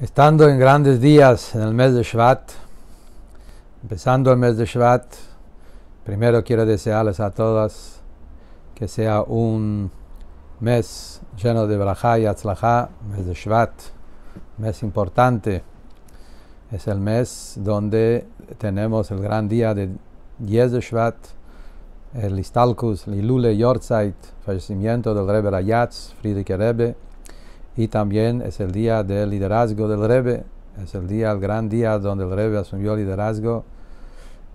Estando en grandes días en el mes de Shvat, empezando el mes de Shvat, primero quiero desearles a todas que sea un mes lleno de Brajá y Atzlajá, mes de Shvat, mes importante. Es el mes donde tenemos el gran día de 10 de Shvat, el Istalkus, Lilule Yortzeit, fallecimiento del Rebbe Rayatz, Friedrich Rebbe, y también es el día del liderazgo del Rebbe, es el día, el gran día donde el Rebbe asumió liderazgo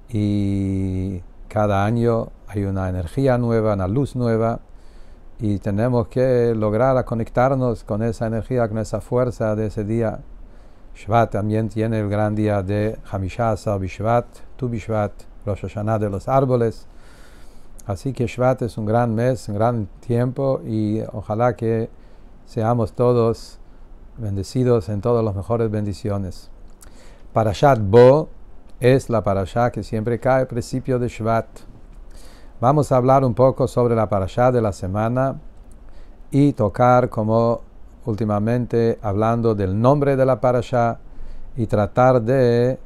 y cada año hay una energía nueva, una luz nueva y tenemos que lograr conectarnos con esa energía, con esa fuerza de ese día. Shvat también tiene el gran día de Hamishasa Bishvat, Tu Bishvat, Rosh Hashanah de los árboles. Así que Shvat es un gran mes, un gran tiempo y ojalá que seamos todos bendecidos en todas las mejores bendiciones. Parashat Bo es la parashat que siempre cae al principio de Shvat. Vamos a hablar un poco sobre la parashat de la semana y tocar como últimamente hablando del nombre de la parashat y tratar de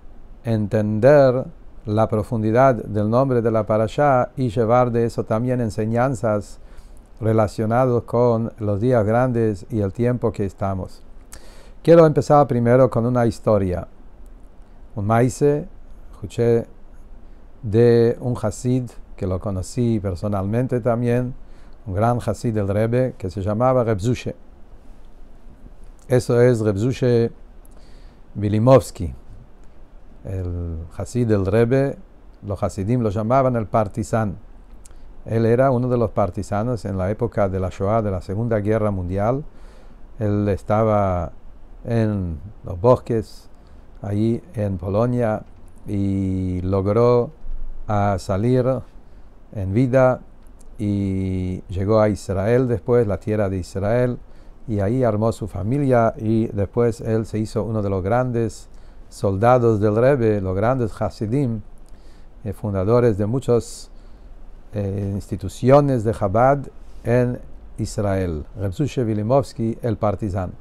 entender la profundidad del nombre de la parashat y llevar de eso también enseñanzas relacionados con los días grandes y el tiempo que estamos. Quiero empezar primero con una historia. Un maíz, escuché de un Hasid que lo conocí personalmente también, un gran Hasid del Rebbe que se llamaba Rebzushe. Eso es Rebzushe Vilimovsky. El Hasid del Rebbe, los Hasidim lo llamaban el partisán. Él era uno de los partisanos en la época de la Shoah, de la Segunda Guerra Mundial. Él estaba en los bosques, allí en Polonia, y logró salir en vida y llegó a Israel después, la tierra de Israel, y ahí armó su familia y después él se hizo uno de los grandes soldados del Rebbe, los grandes Hasidim, eh, fundadores de muchos eh, instituciones de Chabad en Israel. Rebzushe Vilimovsky, el partisán.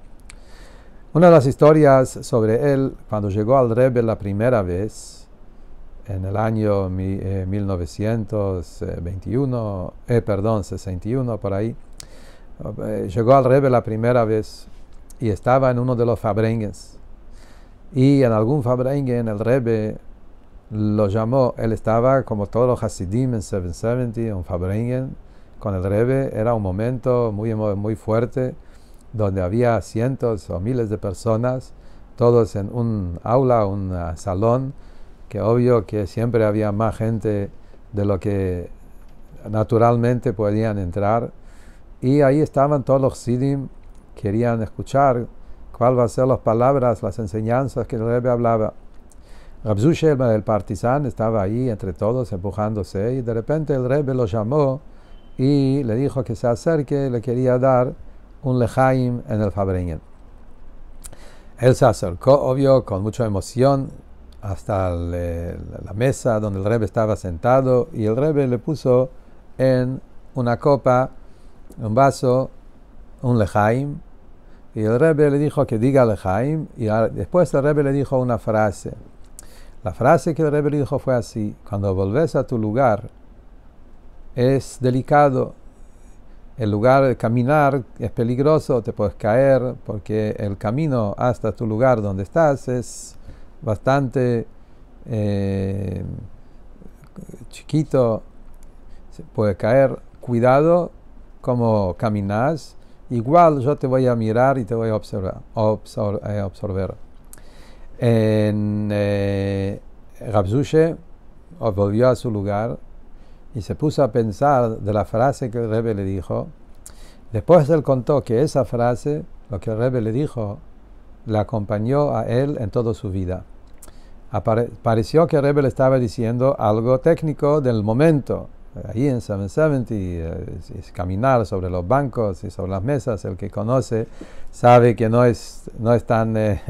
Una de las historias sobre él, cuando llegó al Rebbe la primera vez, en el año 1921, eh, eh, perdón, 61, por ahí, llegó al Rebbe la primera vez y estaba en uno de los fabrengues. Y en algún fabrengue, el Rebbe lo llamó, él estaba como todos los Hasidim en 770, en Fabringen, con el Rebbe, era un momento muy, muy fuerte, donde había cientos o miles de personas, todos en un aula, un salón, que obvio que siempre había más gente de lo que naturalmente podían entrar, y ahí estaban todos los Hasidim, querían escuchar cuál va a ser las palabras, las enseñanzas que el Rebbe hablaba. Rabzushe, el partisán, estaba ahí entre todos empujándose y de repente el Rebbe lo llamó y le dijo que se acerque, le quería dar un lejaim en el Fabringen. Él se acercó, obvio, con mucha emoción, hasta la mesa donde el Rebbe estaba sentado y el Rebbe le puso en una copa, un vaso, un lejaim y el Rebbe le dijo que diga lejaim y después el Rebbe le dijo una frase. La frase que el Rebbe dijo fue así, cuando volves a tu lugar es delicado, el lugar de caminar es peligroso, te puedes caer porque el camino hasta tu lugar donde estás es bastante eh, chiquito, se puede caer, cuidado como caminas, igual yo te voy a mirar y te voy a observar. observar en eh, Rabzushe volvió a su lugar y se puso a pensar de la frase que el Rebbe le dijo. Después él contó que esa frase, lo que el Rebbe le dijo, le acompañó a él en toda su vida. pareció que el Rebbe le estaba diciendo algo técnico del momento. Ahí en 770, eh, es, caminar sobre los bancos y sobre las mesas, el que conoce sabe que no es, no es tan... Eh,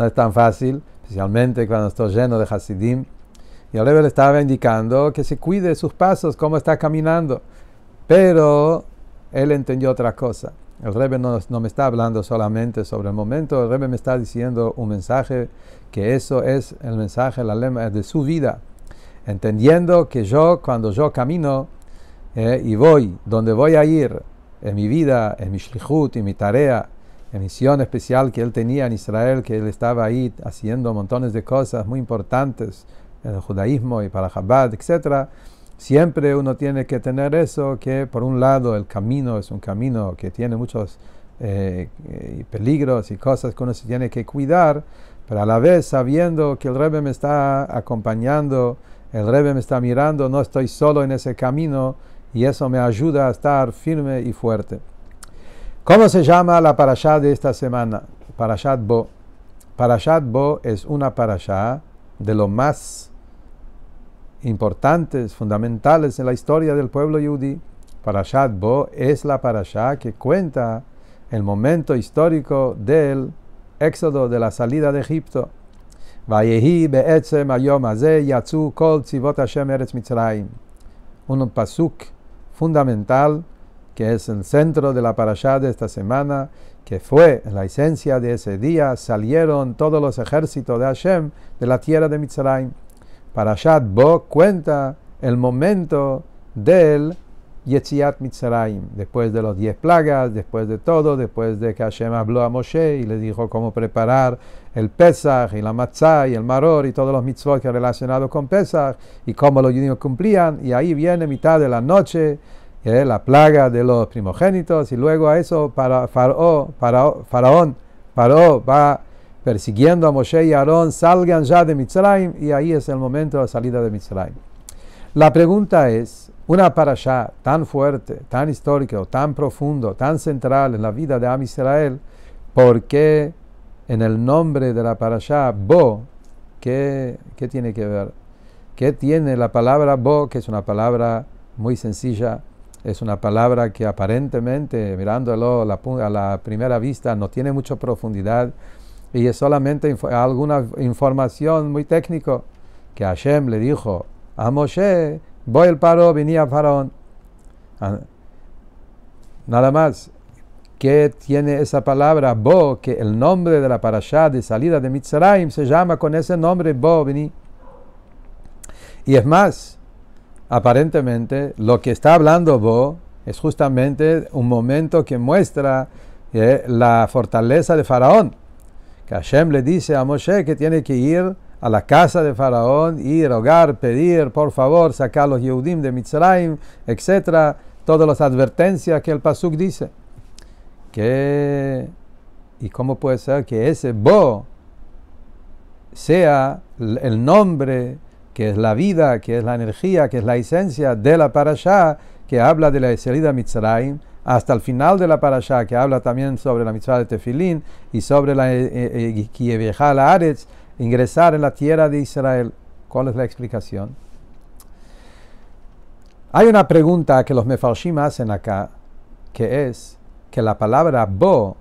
no es tan fácil, especialmente cuando estoy lleno de Hasidim. Y el Rebbe le estaba indicando que se cuide sus pasos, cómo está caminando. Pero él entendió otra cosa. El Rebbe no, no, me está hablando solamente sobre el momento, el Rebbe me está diciendo un mensaje que eso es el mensaje, la lema de su vida. Entendiendo que yo, cuando yo camino eh, y voy donde voy a ir en mi vida, en mi shlichut, en mi tarea, misión especial que él tenía en Israel, que él estaba ahí haciendo montones de cosas muy importantes en el judaísmo y para Chabad, etc. Siempre uno tiene que tener eso, que por un lado el camino es un camino que tiene muchos eh, peligros y cosas que uno se tiene que cuidar, pero a la vez sabiendo que el Rebbe me está acompañando, el Rebbe me está mirando, no estoy solo en ese camino y eso me ayuda a estar firme y fuerte. ¿Cómo se llama la parashá de esta semana? Parashat Bo. Parashat Bo es una parashá de lo más importantes, fundamentales en la historia del pueblo yudí. Parashat Bo es la parashá que cuenta el momento histórico del éxodo de la salida de Egipto. Un pasuk fundamental que es el centro de la parashá de esta semana, que fue la esencia de ese día, salieron todos los ejércitos de Hashem de la tierra de Mitzrayim. Parashat Bo cuenta el momento del Yetziat Mitzrayim, después de los diez plagas, después de todo, después de que Hashem habló a Moshe y le dijo cómo preparar el Pesach y la Matzah y el Maror y todos los mitzvot que relacionados con Pesach y cómo los judíos cumplían. Y ahí viene mitad de la noche ¿eh? la plaga de los primogénitos, y luego a eso para, faraón, faraón, faraón va persiguiendo a Moshe y Aarón, salgan ya de Mitzrayim, y ahí es el momento de la salida de Mitzrayim. La pregunta es, una parasha tan fuerte, tan histórico, tan profundo, tan central en la vida de Am Israel, ¿por qué en el nombre de la parasha Bo, ¿qué, qué tiene que ver? ¿Qué tiene la palabra Bo, que es una palabra muy sencilla, es una palabra que aparentemente, mirándolo a la primera vista, no tiene mucha profundidad y es solamente alguna información muy técnica que Hashem le dijo a Moshe, voy el paro, venía Faraón. Ah, nada más. ¿Qué tiene esa palabra Bo? Que el nombre de la parashá de salida de Mitzrayim se llama con ese nombre Bo, vení. Y es más, aparentemente lo que está hablando Bo es justamente un momento que muestra eh, la fortaleza de Faraón. Que Hashem le dice a Moshe que tiene que ir a la casa de Faraón y rogar, pedir, por favor, sacar los Yehudim de Mitzrayim, etc. Todas las advertencias que el Pasuk dice. ¿Y cómo puede ser que ese Bo sea el nombre que es la vida, que es la energía, que es la esencia de la parashá, que habla de la salida Mitzrayim, hasta el final de la parashá, que habla también sobre la mitzvah de Tefilín y sobre la eh, eh, eh, la Aretz, ingresar en la tierra de Israel. ¿Cuál es la explicación? Hay una pregunta que los mefarshim hacen acá, que es que la palabra bo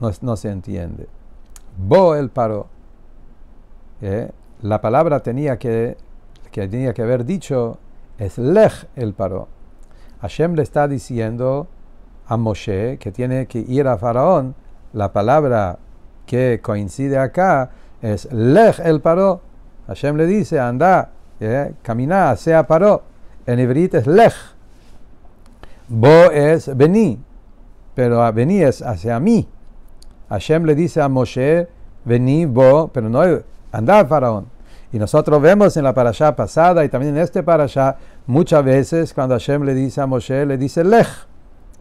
no, se entiende. Bo el paro. ¿eh? La palabra tenía que, que tenía que haber dicho es lech el paró. Hashem le está diciendo a Moshe que tiene que ir a Faraón. La palabra que coincide acá es lech el paró. Hashem le dice, anda, eh, camina, sea paró. En hebreo es lech. Bo es vení, pero vení es hacia mí. Hashem le dice a Moshe, vení, bo, pero no anda Faraón. Y nosotros vemos en la parasha pasada y también en este parasha, muchas veces cuando Hashem le dice a Moshe, le dice lech.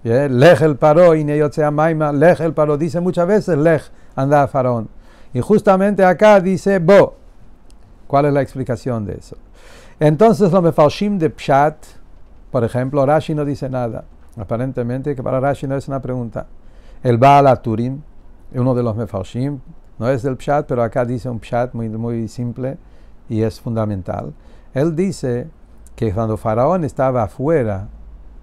Lech el paró y maima, lech el paró. Dice muchas veces lech, anda faraón. Y justamente acá dice bo. ¿Cuál es la explicación de eso? Entonces los mefalshim de Pshat, por ejemplo, Rashi no dice nada. Aparentemente que para Rashi no es una pregunta. El Baal Aturim, uno de los mefalshim, no es del Pshat, pero acá dice un Pshat muy, muy simple y es fundamental. Él dice que cuando Faraón estaba afuera,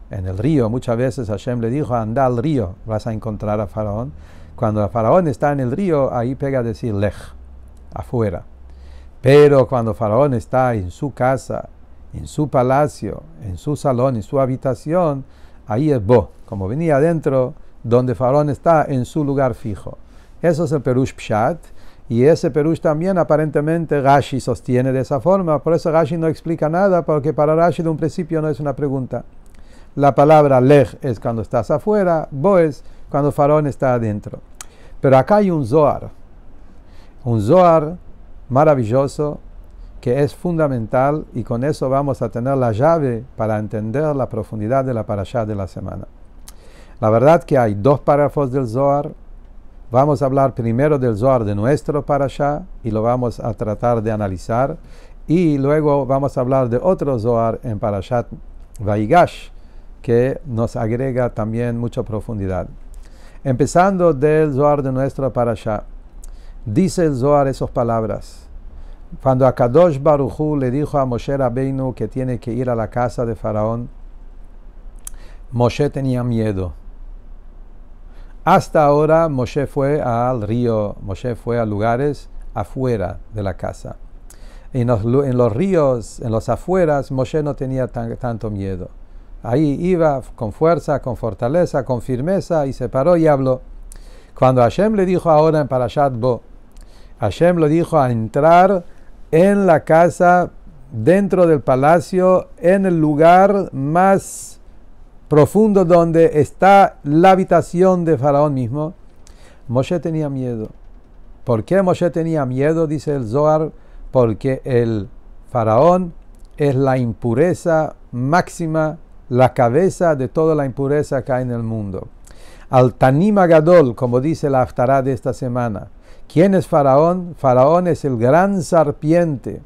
en el río, muchas veces Hashem le dijo, anda al río, vas a encontrar a Faraón. Cuando el Faraón está en el río, ahí pega a decir lej, afuera. Pero cuando Faraón está en su casa, en su palacio, en su salón, en su habitación, ahí es bo. Como venía adentro, donde Faraón está en su lugar fijo. Eso es el Perush Pshat. Y ese Perush también aparentemente Rashi sostiene de esa forma. Por eso Rashi no explica nada, porque para Rashi de un principio no es una pregunta. La palabra lej es cuando estás afuera, bo es cuando Faraón está adentro. Pero acá hay un Zohar. Un Zohar maravilloso que es fundamental y con eso vamos a tener la llave para entender la profundidad de la parashá de la semana. La verdad que hay dos párrafos del Zohar. Vamos a hablar primero del Zohar de nuestro parashá y lo vamos a tratar de analizar. Y luego vamos a hablar de otro Zohar en Parashat Vaigash que nos agrega también mucha profundidad. Empezando del Zohar de nuestro parashá. Dice el Zohar esas palabras. Cuando Akadosh Baruchu le dijo a Moshe Rabbeinu que tiene que ir a la casa de Faraón, Moshe tenía miedo. Hasta ahora Moshe fue al río, Moshe fue a lugares afuera de la casa. En los, en los ríos, en los afueras, Moshe no tenía tanto miedo. Ahí iba con fuerza, con fortaleza, con firmeza y se paró y habló. Cuando Hashem le dijo ahora en Parashat Bo, Hashem le dijo a entrar en la casa, dentro del palacio, en el lugar más profundo donde está la habitación de Faraón mismo, Moshe tenía miedo. ¿Por qué Moshe tenía miedo? Dice el Zohar, porque el Faraón es la impureza máxima, la cabeza de toda la impureza que hay en el mundo. Al Tanima Gadol, como dice la Haftarah de esta semana, ¿Quién es Faraón? Faraón es el gran serpiente.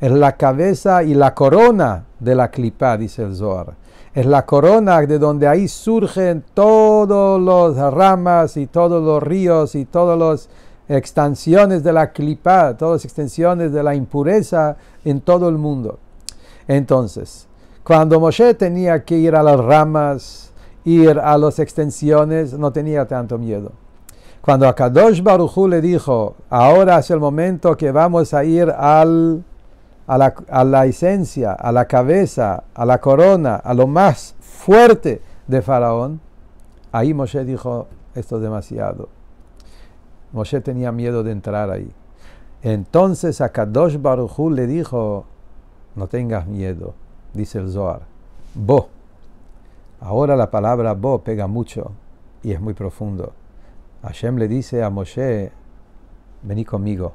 Es la cabeza y la corona de la clipa, dice el Zohar. Es la corona de donde ahí surgen todas las ramas y todos los ríos y todas las extensiones de la clipa, todas las extensiones de la impureza en todo el mundo. Entonces, cuando Moshe tenía que ir a las ramas, ir a las extensiones, no tenía tanto miedo. Cuando Akadosh Baruchu le dijo, ahora es el momento que vamos a ir al, a, la, a la esencia, a la cabeza, a la corona, a lo más fuerte de Faraón, ahí Moshe dijo, esto es demasiado. Moshe tenía miedo de entrar ahí. Entonces Akadosh Baruchu le dijo, no tengas miedo, dice el Zohar. Bo. Ahora la palabra bo pega mucho y es muy profundo. Hashem le dice a Moshe, vení conmigo,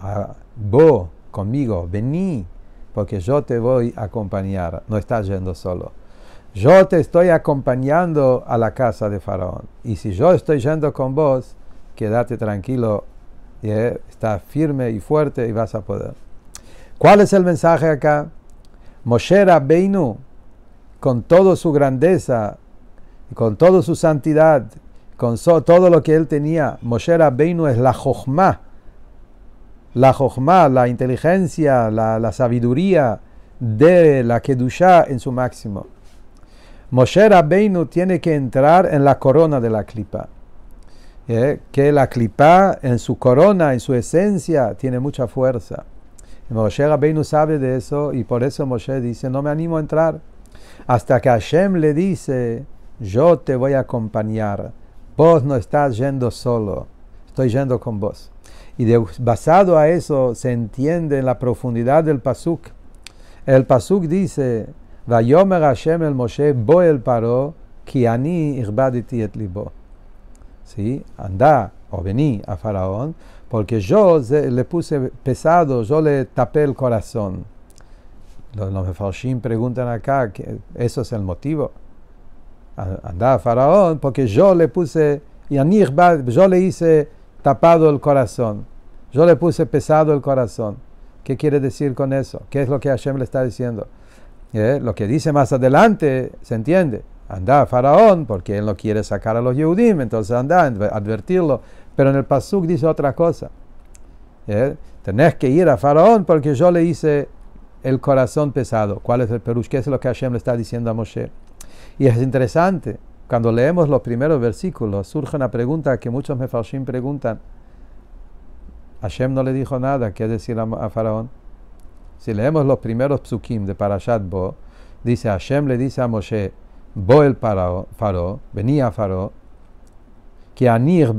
a vos conmigo, vení, porque yo te voy a acompañar, no estás yendo solo. Yo te estoy acompañando a la casa de Faraón. Y si yo estoy yendo con vos, quédate tranquilo, eh, está firme y fuerte y vas a poder. ¿Cuál es el mensaje acá? Moshe Rabbeinu, con toda su grandeza, con toda su santidad, con todo lo que él tenía. Moshe Rabbeinu es la jochma, la jochma, la inteligencia, la, sabiduría de la Kedusha en su máximo. Moshe Rabbeinu tiene que entrar en la corona de la clipa. ¿eh? Que la clipa en su corona, en su esencia, tiene mucha fuerza. Moshe Rabbeinu sabe de eso y por eso Moshe dice, no me animo a entrar. Hasta que Hashem le dice, yo te voy a acompañar Vos no estás yendo solo, estoy yendo con vos. Y basado a eso se entiende en la profundidad del pasuk. El pasuk dice, Vayomer Hashem el Moshe bo el paro, ki ani irbaditi et libo. ¿Sí? Anda o vení a Faraón, porque yo le puse pesado, yo le tapé el corazón. Los, los preguntan acá, que eso es el motivo anda a Faraón porque yo le puse, y yo le hice tapado el corazón. Yo le puse pesado el corazón. ¿Qué quiere decir con eso? ¿Qué es lo que Hashem le está diciendo? ¿Eh? Lo que dice más adelante se entiende. Anda Faraón porque él no quiere sacar a los Yehudim, entonces anda advertirlo. Pero en el Pasuk dice otra cosa. ¿Eh? Tenés que ir a Faraón porque yo le hice el corazón pesado. ¿Cuál es el perush? ¿Qué es lo que Hashem le está diciendo a Moshe? Y es interesante, cuando leemos los primeros versículos, surge una pregunta que muchos mefarshim preguntan. Hashem no le dijo nada, ¿qué decir a, Faraón? Si leemos los primeros psukim de Parashat Bo, dice Hashem le dice a Moshe, Bo el Faraón, venía a que Anir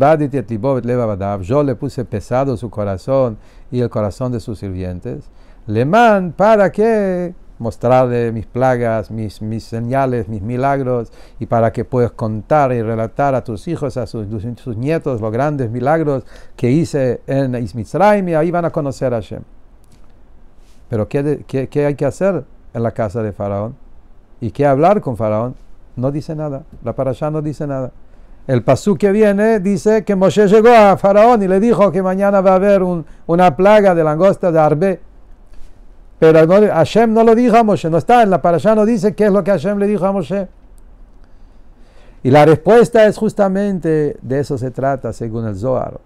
yo le puse pesado su corazón y el corazón de sus sirvientes, le man para que mostrarle mis plagas, mis, mis señales, mis milagros, y para que puedas contar y relatar a tus hijos, a sus, sus nietos, los grandes milagros que hice en Ismitzraim, y ahí van a conocer a Hashem. Pero ¿qué, qué, qué hay que hacer en la casa de Faraón? ¿Y qué hablar con Faraón? No dice nada. La parasha no dice nada. El pasú que viene dice que Moshe llegó a Faraón y le dijo que mañana va a haber una plaga de langosta de Arbe. Pero Hashem no lo dijo a Moshe, no está en la parasha, no dice qué es lo que Hashem le dijo a Moshe. Y la respuesta es justamente de eso se trata, según el Zohar.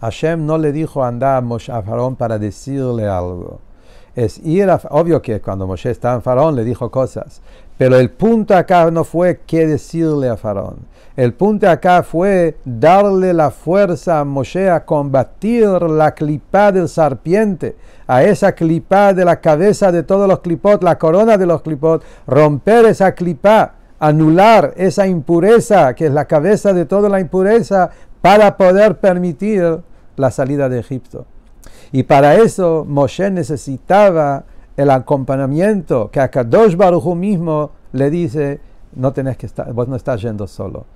Hashem no le dijo andar a, Moshe, a Faraón para decirle algo. Es ir a, obvio que cuando Moshe estaba en Faraón le dijo cosas, pero el punto acá no fue qué decirle a Faraón. El punto acá fue darle la fuerza a Moshe a combatir la clipa del serpiente, a esa clipa de la cabeza de todos los clipot, la corona de los clipot, romper esa clipa, anular esa impureza que es la cabeza de toda la impureza para poder permitir la salida de Egipto. Y para eso Moshe necesitaba el acompañamiento que a Kadosh Baruj mismo le dice, no tenés que estar, vos no estás yendo solo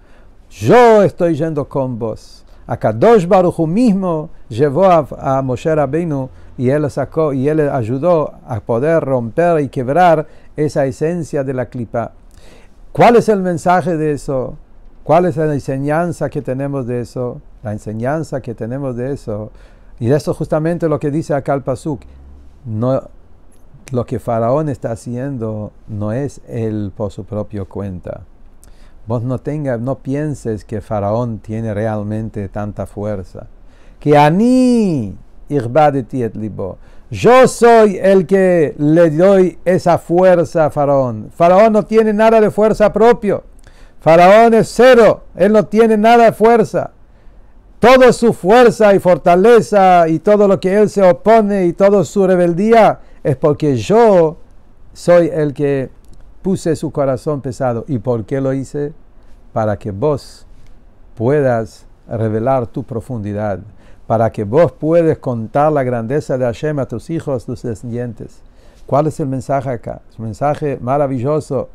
yo estoy yendo con vos. A Kadosh Baruch mismo llevó a, Moshe Rabbeinu y él sacó y él ayudó a poder romper y quebrar esa esencia de la clipa. ¿Cuál es el mensaje de eso? ¿Cuál es la enseñanza que tenemos de eso? La enseñanza que tenemos de eso. Y eso justamente lo que dice acá el Pasuk. No, lo que Faraón está haciendo no es él por su propia cuenta. Vos no, tenga, no pienses que Faraón tiene realmente tanta fuerza. Que ani et libo. Yo soy el que le doy esa fuerza a Faraón. Faraón no tiene nada de fuerza propio. Faraón es cero. Él no tiene nada de fuerza. Toda su fuerza y fortaleza y todo lo que él se opone y toda su rebeldía es porque yo soy el que puse su corazón pesado. ¿Y por qué lo hice? Para que vos puedas revelar tu profundidad, para que vos puedas contar la grandeza de Hashem a tus hijos, tus descendientes. ¿Cuál es el mensaje acá? Es un mensaje maravilloso,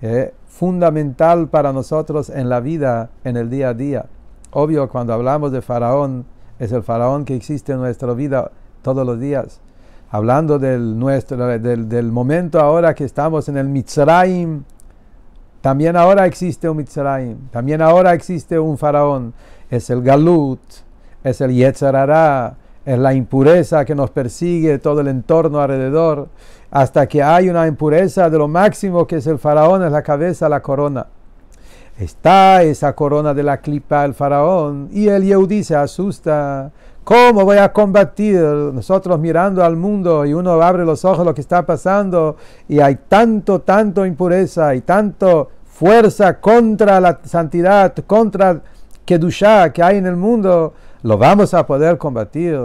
eh, fundamental para nosotros en la vida, en el día a día. Obvio, cuando hablamos de Faraón, es el Faraón que existe en nuestra vida todos los días hablando del, nuestro, del, del, momento ahora que estamos en el Mitzrayim, también ahora existe un Mitzrayim, también ahora existe un faraón. Es el Galut, es el Yetzarará, es la impureza que nos persigue todo el entorno alrededor, hasta que hay una impureza de lo máximo que es el faraón, es la cabeza, la corona. Está esa corona de la clipa el faraón y el Yehudi se asusta ¿Cómo voy a combatir? Nosotros mirando al mundo y uno abre los ojos lo que está pasando y hay tanto, tanto impureza y tanto fuerza contra la santidad, contra Kedushá que hay en el mundo, lo vamos a poder combatir.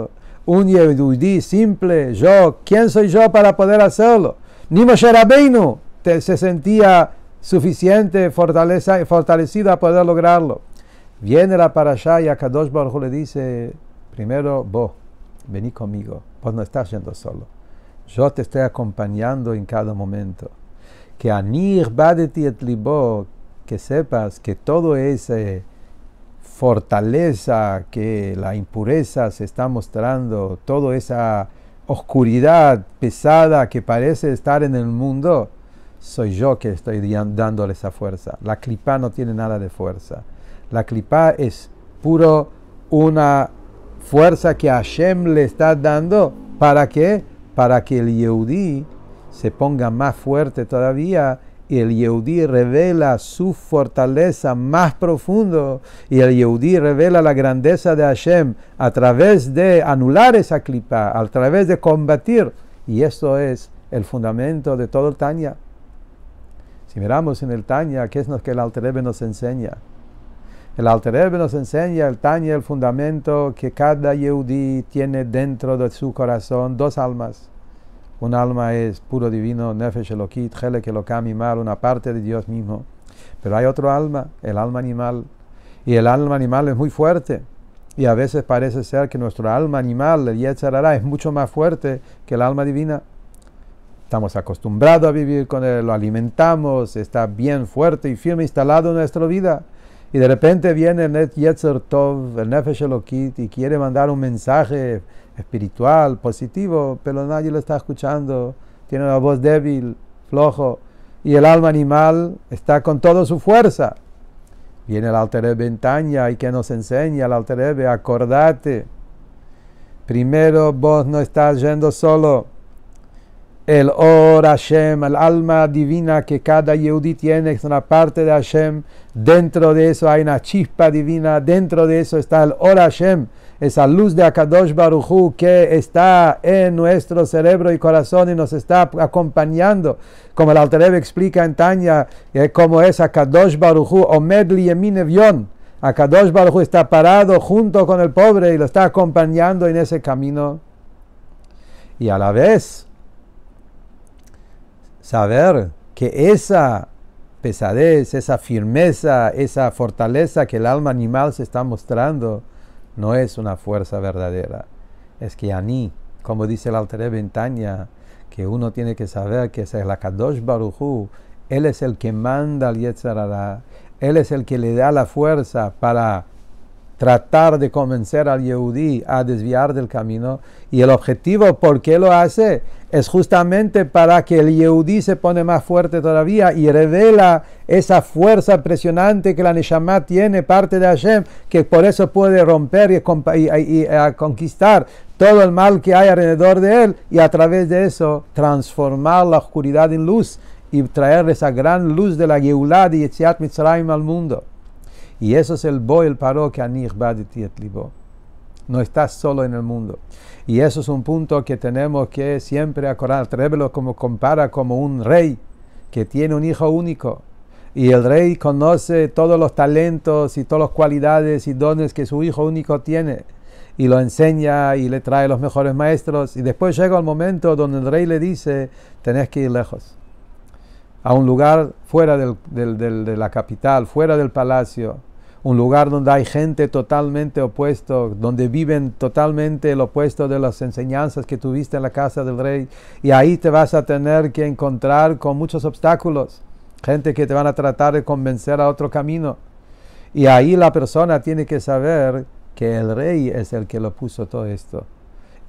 Un Yehudi simple, yo, ¿quién soy yo para poder hacerlo? Ni Moshe Rabbeinu se sentía suficiente, fortaleza, fortalecido a poder lograrlo. Viene la parasha y a Kadosh Baruch le dice, Primero, vos, vení conmigo. Vos no estás yendo solo. Yo te estoy acompañando en cada momento. Que anir badeti et que sepas que todo ese fortaleza que la impureza se está mostrando, toda esa oscuridad pesada que parece estar en el mundo, soy yo que estoy dándole esa fuerza. La clipa no tiene nada de fuerza. La clipa es puro una fuerza que Hashem le está dando. ¿Para qué? Para que el Yehudi se ponga más fuerte todavía y el Yehudi revela su fortaleza más profundo y el Yehudi revela la grandeza de Hashem a través de anular esa clipa, a través de combatir. Y eso es el fundamento de todo el Tanya. Si miramos en el Tanya, ¿qué es lo que el Alter nos enseña? El Alter nos enseña el Tanya, el fundamento que cada Yehudi tiene dentro de su corazón dos almas. Un alma es puro divino, Nefesh Elokit, Helek Elokam Imal, una parte de Dios mismo. Pero hay otro alma, el alma animal. Y el alma animal es muy fuerte. Y a veces parece ser que nuestro alma animal, el Yetzarara, es mucho más fuerte que el alma divina. Estamos acostumbrados a vivir con él, lo alimentamos, está bien fuerte y firme instalado en nuestra vida. Y de repente viene el Yetzer Tov, el Nefesh Elokit, y quiere mandar un mensaje espiritual, positivo, pero nadie lo está escuchando. Tiene una voz débil, flojo, y el alma animal está con toda su fuerza. Viene el Alterebe en y que nos enseña el Alterebe, acordate. Primero vos no estás yendo solo el Or Hashem, el alma divina que cada Yehudi tiene, es una parte de Hashem. Dentro de eso hay una chispa divina, dentro de eso está el Or Hashem, esa luz de Akadosh Baruchu que está en nuestro cerebro y corazón y nos está acompañando. Como el Altereb explica en Tanya, eh, como es Akadosh Baruchu, Omed Yemin Akadosh Baruchu está parado junto con el pobre y lo está acompañando en ese camino. Y a la vez, saber que esa pesadez, esa firmeza, esa fortaleza que el alma animal se está mostrando, no es una fuerza verdadera. Es que a mí, como dice el Alter Ventaña, que uno tiene que saber que es el Akadosh Baruchu, él es el que manda al Yetzarara, él es el que le da la fuerza para tratar de convencer al Yehudi a desviar del camino. Y el objetivo, ¿por qué lo hace? Es justamente para que el Yehudi se pone más fuerte todavía y revela esa fuerza impresionante que la Neshama tiene, parte de Hashem, que por eso puede romper y, conquistar todo el mal que hay alrededor de él y a través de eso transformar la oscuridad en luz y traer esa gran luz de la Yehulah de Yetziat Mitzrayim al mundo. Y eso es el bo, el paro que anich libo. No estás solo en el mundo. Y eso es un punto que tenemos que siempre acordar. Trébelo como compara como un rey que tiene un hijo único. Y el rey conoce todos los talentos y todas las cualidades y dones que su hijo único tiene. Y lo enseña y le trae los mejores maestros. Y después llega el momento donde el rey le dice, tenés que ir lejos. A un lugar fuera de la capital, fuera del palacio un lugar donde hay gente totalmente opuesto, donde viven totalmente el opuesto de las enseñanzas que tuviste en la casa del rey. Y ahí te vas a tener que encontrar con muchos obstáculos, gente que te van a tratar de convencer a otro camino. Y ahí la persona tiene que saber que el rey es el que lo puso todo esto.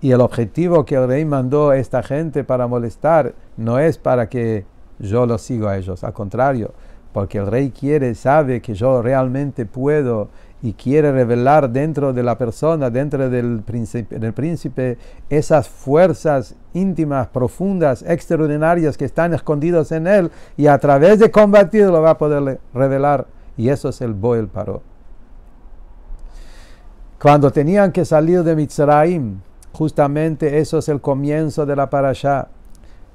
Y el objetivo que el rey mandó a esta gente para molestar no es para que yo lo sigo a ellos, al contrario, porque el rey quiere, sabe que yo realmente puedo y quiere revelar dentro de la persona, dentro del príncipe, del príncipe esas fuerzas íntimas, profundas, extraordinarias que están escondidas en él y a través de combatir lo va a poder revelar. Y eso es el Boel Paró. Cuando tenían que salir de Mitzrayim, justamente eso es el comienzo de la parashá.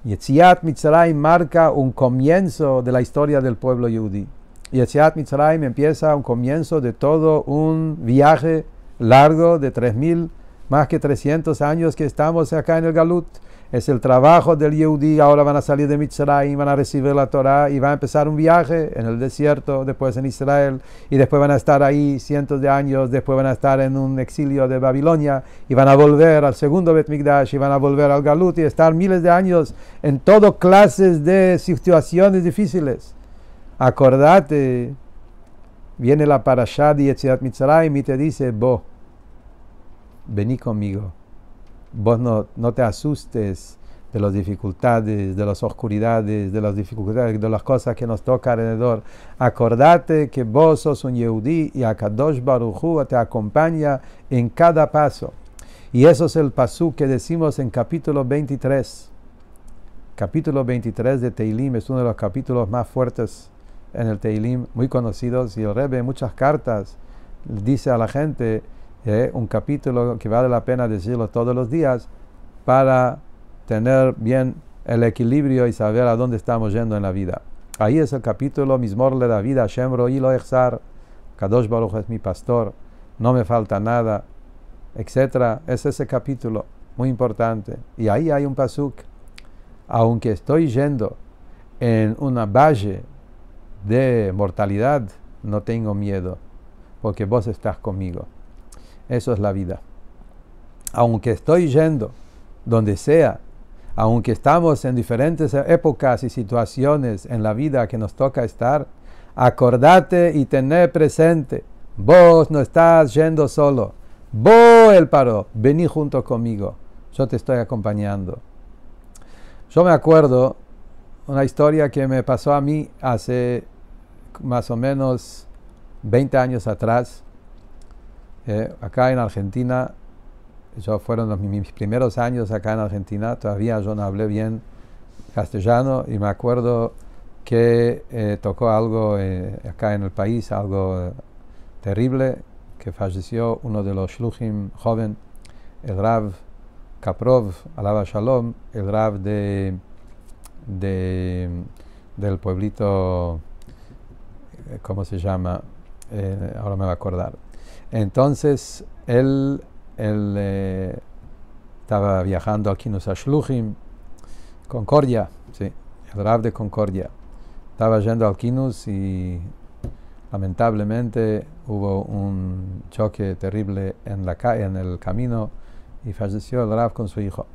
Yetziat Mitzrayim marca un comienzo de la historia del pueblo yudí. Yetziat Mitzrayim empieza un comienzo de todo un viaje largo de 3000, más que 300 años que estamos acá en el Galut es el trabajo del Yehudi. Ahora van a salir de Mitzrayim, van a recibir la Torah y va a empezar un viaje en el desierto, después en Israel, y después van a estar ahí cientos de años, después van a estar en un exilio de Babilonia y van a volver al segundo Bet Migdash y van a volver al Galut y estar miles de años en todo clases de situaciones difíciles. Acordate, viene la parashá de Yetziat Mitzrayim y te dice, Bo, vení conmigo vos no, no te asustes de las dificultades, de las oscuridades, de las dificultades, de las cosas que nos toca alrededor. Acordate que vos sos un Yehudi y Akadosh Baruchu te acompaña en cada paso. Y eso es el pasú que decimos en capítulo 23. Capítulo 23 de Teilim es uno de los capítulos más fuertes en el Teilim, muy conocidos. Y el Rebbe en muchas cartas dice a la gente ¿eh? un capítulo que vale la pena decirlo todos los días para tener bien el equilibrio y saber a dónde estamos yendo en la vida. Ahí es el capítulo Mismor le da vida, Hashem ro'i lo echzar, Kadosh Baruch es mi pastor, no me falta nada, etc. Es ese capítulo muy importante. Y ahí hay un pasuk. Aunque estoy yendo en una valle de mortalidad, no tengo miedo porque vos estás conmigo. Eso es la vida. Aunque estoy yendo donde sea, aunque estamos en diferentes épocas y situaciones en la vida que nos toca estar, acordate y tener presente, vos no estás yendo solo, vos el paro, vení junto conmigo, yo te estoy acompañando. Yo me acuerdo una historia que me pasó a mí hace más o menos 20 años atrás, eh, acá en Argentina, yo fueron mis primeros años acá en Argentina, todavía yo no hablé bien castellano y me acuerdo que eh, tocó algo eh, acá en el país, algo terrible, que falleció uno de los shluchim joven, el Rav Kaprov, alaba Shalom, el Rav de, de, del pueblito, ¿cómo se llama? ahora me va a acordar. Entonces, él eh, estaba viajando aquí en Shluchim, Concordia, sí, el Rab de Concordia. Estaba yendo al Kinus y lamentablemente hubo un choque terrible en, la en el camino y falleció el Rab con su hijo.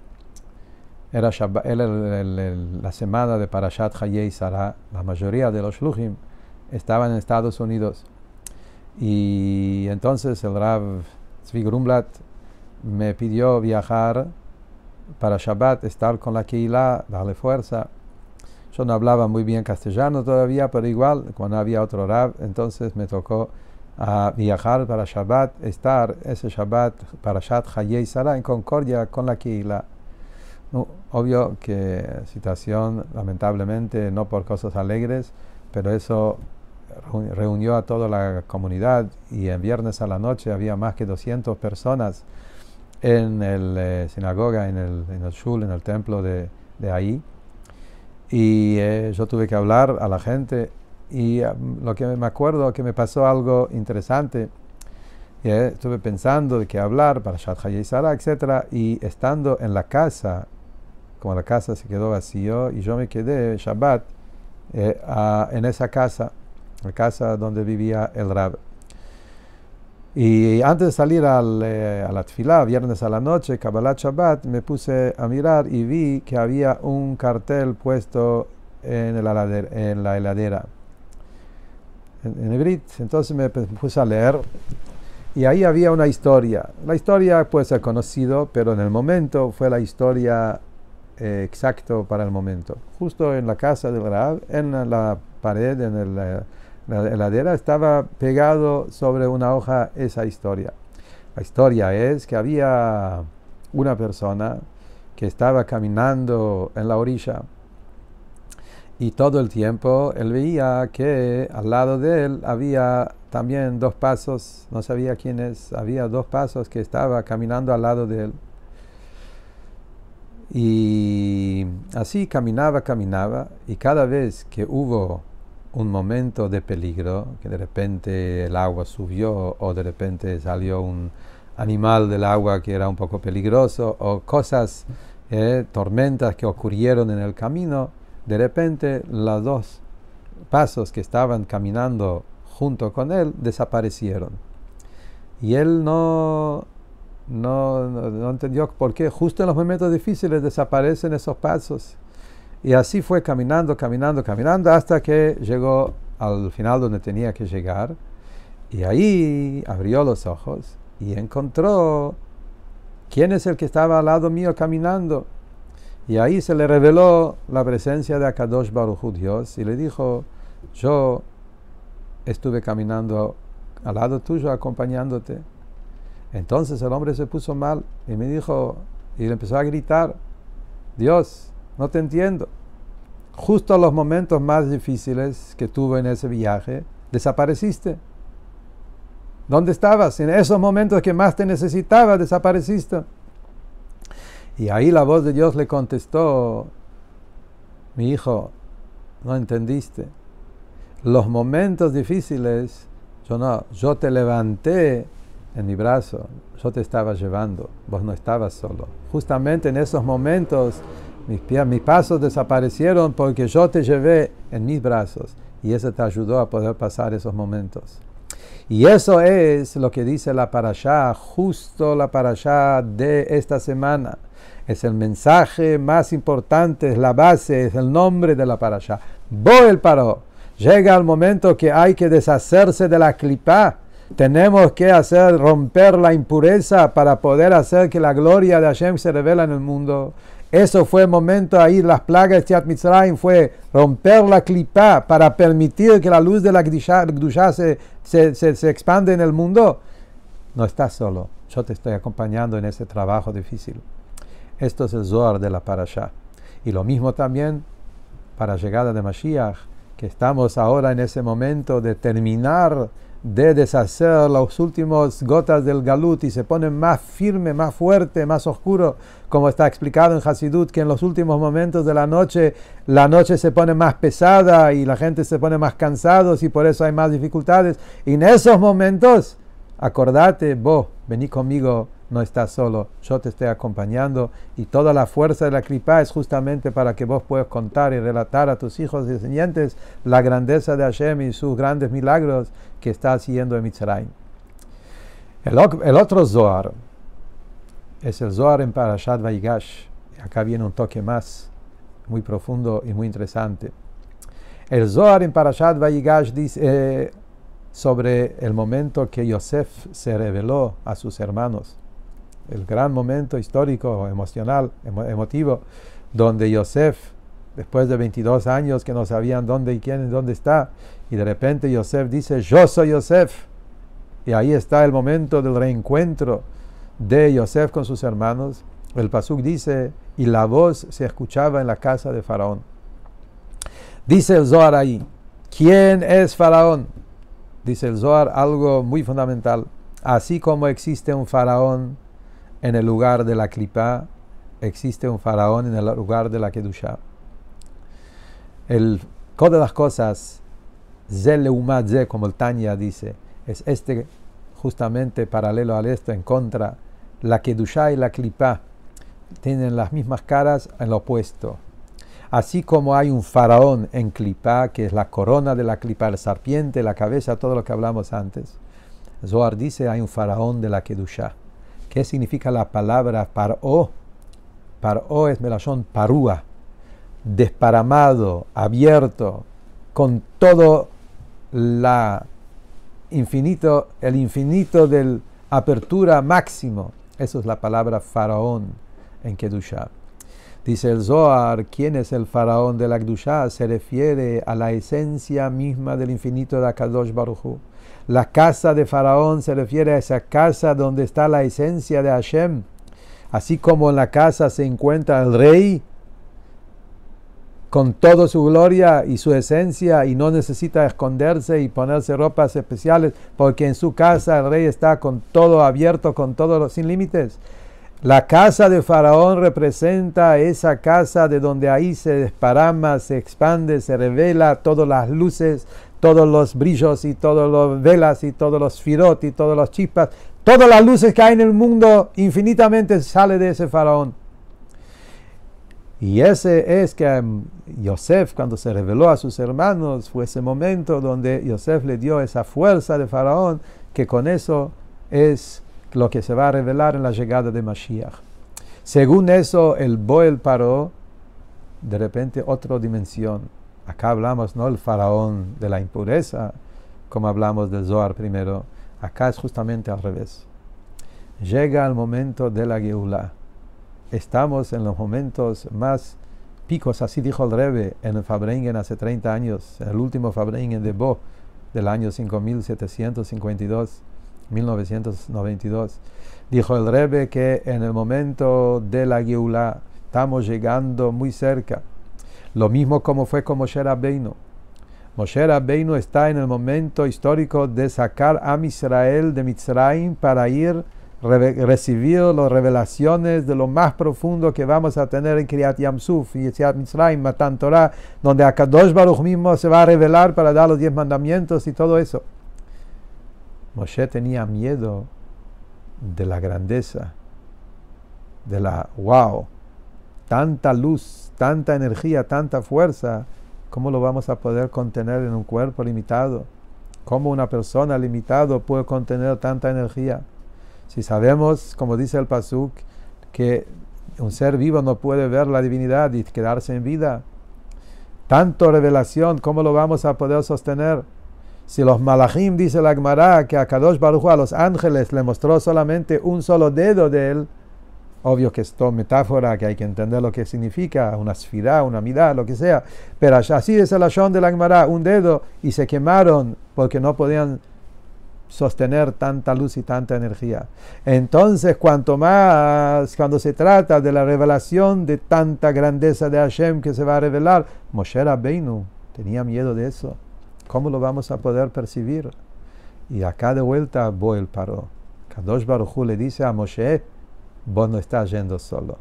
Era, la semana de Parashat Hayei Sara. La mayoría de los Shluchim estaban en Estados Unidos. Y entonces el Rab Zvi Grumblat me pidió viajar para Shabbat, estar con la Keilah, darle fuerza. Yo no hablaba muy bien castellano todavía, pero igual, cuando había otro Rab, entonces me tocó a viajar para Shabbat, estar ese Shabbat para Shat Hayei Sara en Concordia con la Keilah. obvio que situación, lamentablemente, no por cosas alegres, pero eso reunió a toda la comunidad y en viernes a la noche había más que 200 personas en la eh, sinagoga, en el, en el shul, en el templo de, de ahí. Y eh, yo tuve que hablar a la gente y ah, lo que me acuerdo que me pasó algo interesante. Eh, estuve pensando de qué hablar para Shat y Sara, etc. Y estando en la casa, como la casa se quedó vacío, y yo me quedé Shabbat en esa casa, la casa donde vivía el Rab. Y antes de salir al, eh, a viernes a la noche, Kabbalah Shabbat, me puse a mirar y vi que había un cartel puesto en, el la heladera, en, en Entonces me puse a leer y ahí había una historia. La historia puede ser conocido, pero en el momento fue la historia eh, exacto para el momento. Justo en la casa del Rab, en la pared, en el eh, la heladera estaba pegado sobre una hoja esa historia. La historia es que había una persona que estaba caminando en la orilla y todo el tiempo él veía que al lado de él había también dos pasos, no sabía quiénes, había dos pasos que estaba caminando al lado de él. Y así caminaba, caminaba, y cada vez que hubo un momento de peligro, que de repente el agua subió o de repente salió un animal del agua que era un poco peligroso o cosas, eh, tormentas que ocurrieron en el camino, de repente los dos pasos que estaban caminando junto con él desaparecieron. Y él no, no, no entendió por qué justo en los momentos difíciles desaparecen esos pasos. Y así fue caminando, caminando, caminando hasta que llegó al final donde tenía que llegar. Y ahí abrió los ojos y encontró quién es el que estaba al lado mío caminando. Y ahí se le reveló la presencia de Akadosh Baruch Dios y le dijo, yo estuve caminando al lado tuyo acompañándote. Entonces el hombre se puso mal y me dijo, y le empezó a gritar, Dios, no te entiendo. Justo a los momentos más difíciles que tuve en ese viaje, desapareciste. ¿Dónde estabas? En esos momentos que más te necesitaba, desapareciste. Y ahí la voz de Dios le contestó, mi hijo, no entendiste. Los momentos difíciles, yo no, yo te levanté en mi brazo, yo te estaba llevando, vos no estabas solo. Justamente en esos momentos mis, pasos desaparecieron porque yo te llevé en mis brazos y eso te ayudó a poder pasar esos momentos. Y eso es lo que dice la parashá, justo la parashá de esta semana. Es el mensaje más importante, es la base, es el nombre de la parashá. Boel paró. Llega el momento que hay que deshacerse de la clipa. Tenemos que hacer romper la impureza para poder hacer que la gloria de Hashem se revela en el mundo. Eso fue el momento ahí, las plagas de Mitzrayim fue romper la clipa para permitir que la luz de la Gdusha se, se, se, expande en el mundo. No estás solo, yo te estoy acompañando en ese trabajo difícil. Esto es el Zohar de la Parashá. Y lo mismo también para la llegada de Mashiach, que estamos ahora en ese momento de terminar de deshacer las últimas gotas del galut y se pone más firme, más fuerte, más oscuro, como está explicado en Hasidut, que en los últimos momentos de la noche, la noche se pone más pesada y la gente se pone más cansados y por eso hay más dificultades. Y en esos momentos, acordate, vos, vení conmigo no estás solo, yo te estoy acompañando y toda la fuerza de la clipa es justamente para que vos puedas contar y relatar a tus hijos y descendientes la grandeza de Hashem y sus grandes milagros que está haciendo en Mitzrayim. El, otro Zohar es el Zohar en Parashat Vaigash. Acá viene un toque más, muy profundo y muy interesante. El Zohar en Parashat Vaigash dice eh, sobre el momento que Yosef se reveló a sus hermanos el gran momento histórico, emocional, emotivo, donde Yosef, después de 22 años que no sabían dónde y quién dónde está, y de repente Yosef dice, yo soy Yosef. Y ahí está el momento del reencuentro de Yosef con sus hermanos. El Pasuk dice, y la voz se escuchaba en la casa de Faraón. Dice el Zohar ahí, ¿quién es Faraón? Dice el Zohar algo muy fundamental. Así como existe un Faraón en el lugar de la clipa existe un faraón en el lugar de la kedusha. El code de las cosas, Zeleumadze, como el Tanya dice, es este justamente paralelo al esto, en contra. La kedusha y la clipa tienen las mismas caras en lo opuesto. Así como hay un faraón en clipa, que es la corona de la clipa, el serpiente, la cabeza, todo lo que hablamos antes. Zohar dice hay un faraón de la kedusha. ¿Qué significa la palabra paró? Paró es melachón parúa, desparamado, abierto, con todo la infinito, el infinito de apertura máximo. Eso es la palabra faraón en Kedusha. Dice el Zohar, ¿quién es el faraón de la Kedusha? Se refiere a la esencia misma del infinito de Akadosh Baruch la casa de Faraón se refiere a esa casa donde está la esencia de Hashem. Así como en la casa se encuentra el rey con toda su gloria y su esencia y no necesita esconderse y ponerse ropas especiales porque en su casa el rey está con todo abierto, con todo sin límites. La casa de Faraón representa esa casa de donde ahí se desparama, se expande, se revela todas las luces, todos los brillos y todas las velas y todos los firot y todos los chispas, todas las luces que hay en el mundo infinitamente sale de ese faraón. Y ese es que um, Yosef, cuando se reveló a sus hermanos, fue ese momento donde Yosef le dio esa fuerza de faraón, que con eso es lo que se va a revelar en la llegada de Mashiach. Según eso, el Boel paró, de repente otra dimensión Acá hablamos, no el faraón de la impureza, como hablamos del Zohar primero. Acá es justamente al revés. Llega el momento de la Geulah. Estamos en los momentos más picos, así dijo el Rebbe en el Fabrengen hace 30 años, el último Fabrengen de Bo del año 5752, 1992. Dijo el Rebbe que en el momento de la Geulah estamos llegando muy cerca lo mismo como fue con Moshe Rabbeinu. Moshe Rabbeinu está en el momento histórico de sacar a Israel de Mitzrayim para ir recibir las revelaciones de lo más profundo que vamos a tener en Kriyat Yamsuf y Yetziat Mitzrayim, Matan Torah, donde Akadosh Baruch mismo se va a revelar para dar los diez mandamientos y todo eso. Moshe tenía miedo de la grandeza, de la wow, tanta luz, tanta energía, tanta fuerza, ¿cómo lo vamos a poder contener en un cuerpo limitado? ¿Cómo una persona limitada puede contener tanta energía? Si sabemos, como dice el Pasuk, que un ser vivo no puede ver la divinidad y quedarse en vida. Tanto revelación, ¿cómo lo vamos a poder sostener? Si los malachim, dice la Gemara, que a Kadosh Baruj a los ángeles le mostró solamente un solo dedo de él, obvio que esto metáfora, que hay que entender lo que significa, una sfirá, una midá, lo que sea, pero así es el ashon de la Gemara, un dedo, y se quemaron porque no podían sostener tanta luz y tanta energía. Entonces, cuanto más, cuando se trata de la revelación de tanta grandeza de Hashem que se va a revelar, Moshe Rabbeinu tenía miedo de eso. ¿Cómo lo vamos a poder percibir? Y acá de vuelta, Boel paró. Kadosh Baruj le dice a Moshe, vos no estás yendo solo.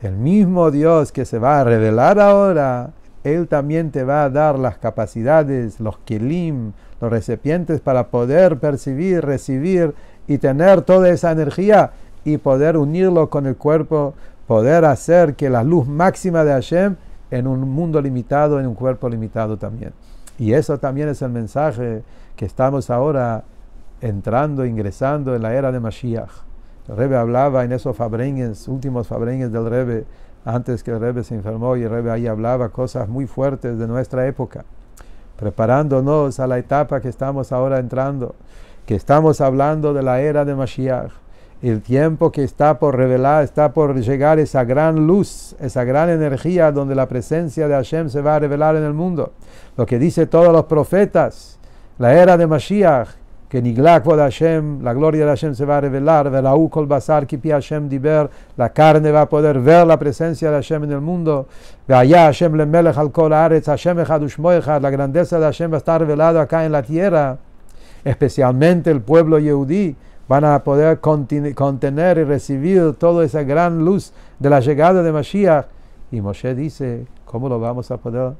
El mismo Dios que se va a revelar ahora, Él también te va a dar las capacidades, los kelim, los recipientes para poder percibir, recibir y tener toda esa energía y poder unirlo con el cuerpo, poder hacer que la luz máxima de Hashem en un mundo limitado, en un cuerpo limitado también. Y eso también es el mensaje que estamos ahora entrando, ingresando en la era de Mashiach. El Rebbe hablaba en esos fabrengues, últimos fabrengues del Rebbe, antes que el Rebbe se enfermó, y el Rebbe ahí hablaba cosas muy fuertes de nuestra época, preparándonos a la etapa que estamos ahora entrando, que estamos hablando de la era de Mashiach el tiempo que está por revelar, está por llegar esa gran luz, esa gran energía donde la presencia de Hashem se va a revelar en el mundo. Lo que dice todos los profetas, la era de Mashiach, que Niglak de Hashem, la gloria de Hashem se va a revelar, kol basar kipi Hashem diber, la carne va a poder ver la presencia de Hashem en el mundo, allá Hashem le melech al kol Hashem la grandeza de Hashem va a estar revelada acá en la tierra, especialmente el pueblo yehudí, van a poder contener y recibir toda esa gran luz de la llegada de Mashiach. Y Moshe dice, ¿cómo lo vamos a poder?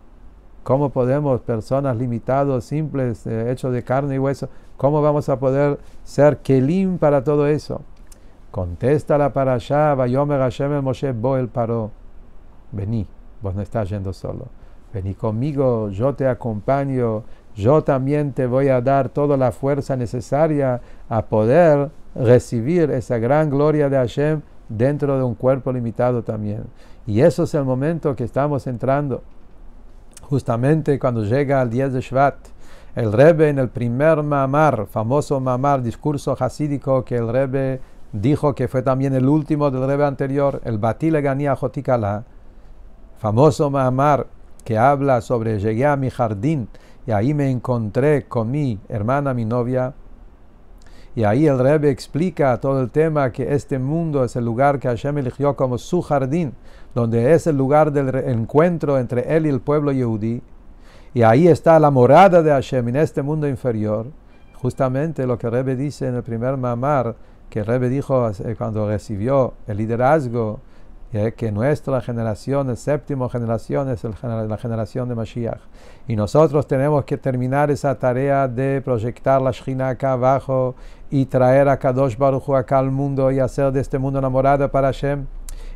¿Cómo podemos, personas limitadas, simples, eh, hechos de carne y hueso, cómo vamos a poder ser kelim para todo eso? Contesta la allá, Vayomer Hashem el Moshe Boel paró. Vení, vos no estás yendo solo. Vení conmigo, yo te acompaño yo también te voy a dar toda la fuerza necesaria a poder recibir esa gran gloria de Hashem dentro de un cuerpo limitado también. Y eso es el momento que estamos entrando. Justamente cuando llega el 10 de Shvat, el Rebbe en el primer mamar, famoso mamar, discurso hasídico que el Rebbe dijo que fue también el último del Rebbe anterior, el Batile Ganía Jotikala, famoso mamar que habla sobre llegué a mi jardín y ahí me encontré con mi hermana, mi novia. Y ahí el Rebbe explica todo el tema que este mundo es el lugar que Hashem eligió como su jardín, donde es el lugar del encuentro entre él y el pueblo yehudí. Y ahí está la morada de Hashem en este mundo inferior. Justamente lo que el Rebbe dice en el primer mamar, que el Rebbe dijo eh, cuando recibió el liderazgo que nuestra generación, el séptimo generación, es la generación de Mashiach. Y nosotros tenemos que terminar esa tarea de proyectar la Shina acá abajo y traer a Kadosh Baruch acá al mundo y hacer de este mundo enamorado para Hashem.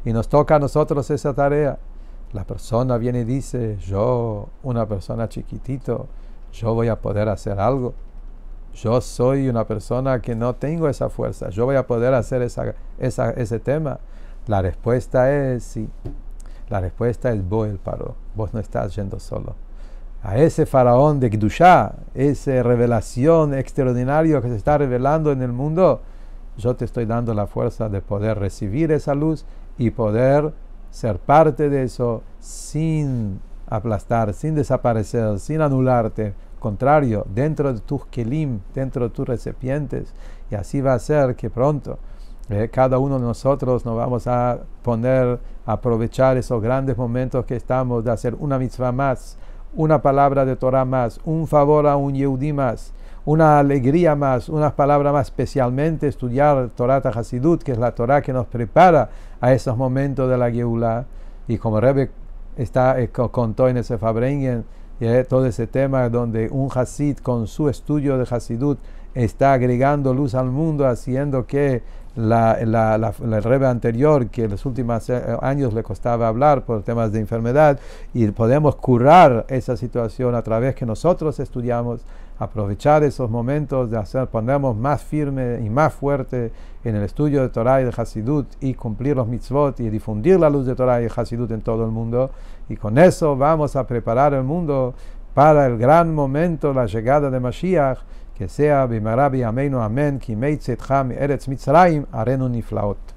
Y nos toca a nosotros esa tarea. La persona viene y dice, yo, una persona chiquitito, yo voy a poder hacer algo. Yo soy una persona que no tengo esa fuerza. Yo voy a poder hacer esa, ese tema. La respuesta es sí. La respuesta es Boel paró. Vos no estás yendo solo. A ese faraón de Gdusha, esa revelación extraordinaria que se está revelando en el mundo, yo te estoy dando la fuerza de poder recibir esa luz y poder ser parte de eso sin aplastar, sin desaparecer, sin anularte. Contrario, dentro de tus kelim, dentro de tus recipientes. Y así va a ser que pronto eh, cada uno de nosotros nos vamos a poner a aprovechar esos grandes momentos que estamos de hacer una mitzvah más, una palabra de Torah más, un favor a un Yehudi más, una alegría más, unas palabras más, especialmente estudiar Torah Hasidut, que es la Torah que nos prepara a esos momentos de la Geulah. Y como Rebbe está, eh, contó en ese Fabrengen, eh, todo ese tema donde un Hasid con su estudio de Hasidut está agregando luz al mundo, haciendo que la, la, la, rebe anterior, que en los últimos eh, años le costaba hablar por temas de enfermedad, y podemos curar esa situación a través que nosotros estudiamos, aprovechar esos momentos de hacer, ponernos más firme y más fuerte en el estudio de Torah y de Hasidut y cumplir los mitzvot y difundir la luz de Torah y de Hasidut en todo el mundo. Y con eso vamos a preparar el mundo para el gran momento, la llegada de Mashiach, que sea Bimarabi Ameinu Amen, Ki Eretz Mitzrayim, Arenu Niflaot.